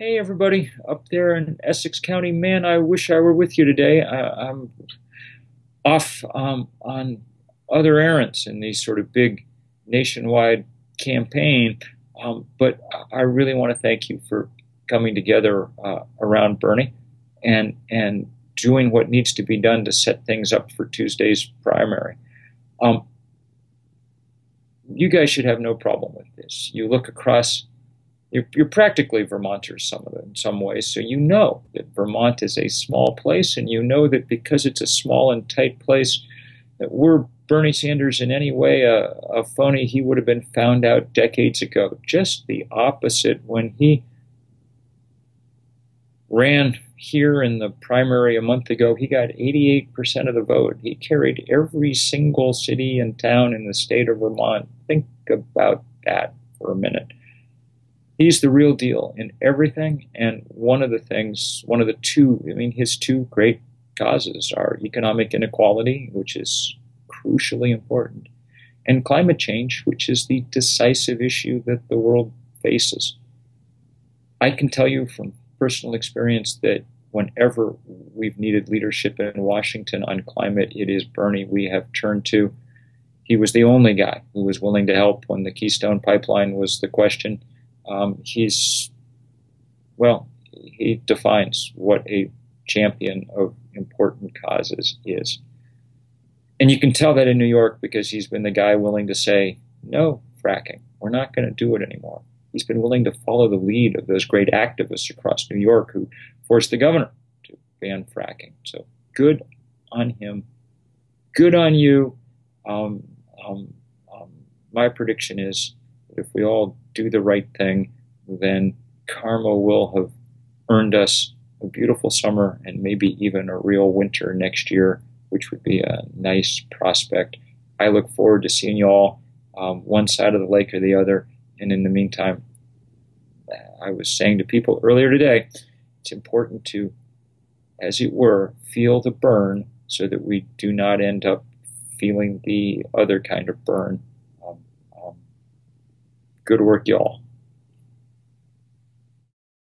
Hey, everybody up there in Essex County. Man, I wish I were with you today. I, am off um, on other errands in these sort of big nationwide campaign. Um, but I really want to thank you for coming together uh, around Bernie and and doing what needs to be done to set things up for Tuesday's primary. Um, you guys should have no problem with this. You look across, you're, you're practically Vermonters some of them, in some ways, so you know that Vermont is a small place, and you know that because it's a small and tight place, that we're Bernie Sanders in any way a, a phony, he would have been found out decades ago. Just the opposite when he ran here in the primary a month ago, he got 88% of the vote. He carried every single city and town in the state of Vermont. Think about that for a minute. He's the real deal in everything. And one of the things, one of the two, I mean, his two great causes are economic inequality, which is crucially important, and climate change, which is the decisive issue that the world faces. I can tell you from personal experience that whenever we've needed leadership in Washington on climate, it is Bernie we have turned to. He was the only guy who was willing to help when the Keystone Pipeline was the question. Um, he's, well, he defines what a champion of important causes is. And you can tell that in New York because he's been the guy willing to say, no, fracking. We're not going to do it anymore. He's been willing to follow the lead of those great activists across New York who forced the governor to ban fracking. So good on him. Good on you. Um, um, um, my prediction is if we all do the right thing, then karma will have earned us a beautiful summer and maybe even a real winter next year, which would be a nice prospect. I look forward to seeing you all um, one side of the lake or the other. And in the meantime, I was saying to people earlier today, it's important to, as it were, feel the Bern so that we do not end up feeling the other kind of burn. Good work, y'all.